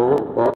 Uh-huh.